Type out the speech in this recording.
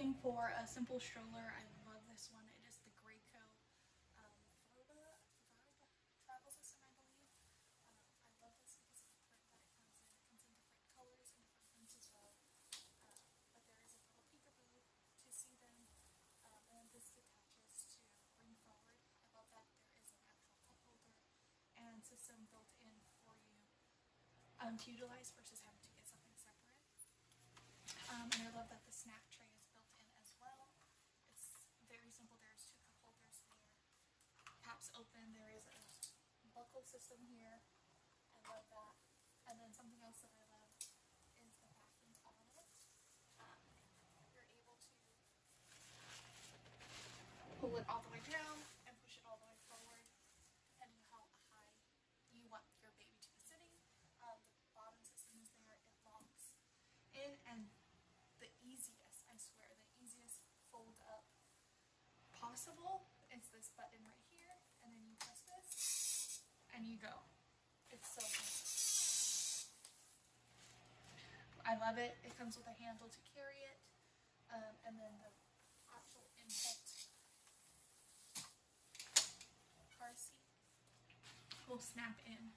looking for a simple stroller, I love this one. It is the Graco um, Vroba Verb travel system, I believe. Um, I love this because of the print that it comes in. It comes in different colors and different prints as well. Um, but there is a little peekaboo to see them. Um, and this detaches to bring forward. I love that there is an actual cup holder and system built in for you um, to utilize versus having to get something separate. Um, and I love that the snack tray is built in as well. It's very simple. There's two cup holders there. Pops open. There is a buckle system here. I love that. And then something else that I love is the backing on it. Um, you're able to pull it all the way down and push it all the way forward, depending how high you want your baby to be sitting. Um, the bottom system is there, it locks in, and the easiest, I swear, the easiest fold up possible is this button right here, go. It's so easy. I love it. It comes with a handle to carry it, um, and then the actual input car seat will snap in